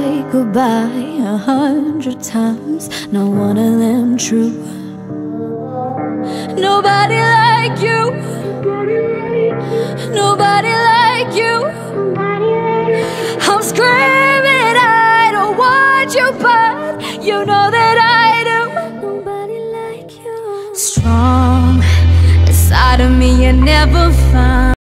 say goodbye a hundred times, not one of them true. Nobody like you. Nobody like you. I'm screaming, I don't want you, but you know that I do. Nobody like you. Strong inside of me, you never find.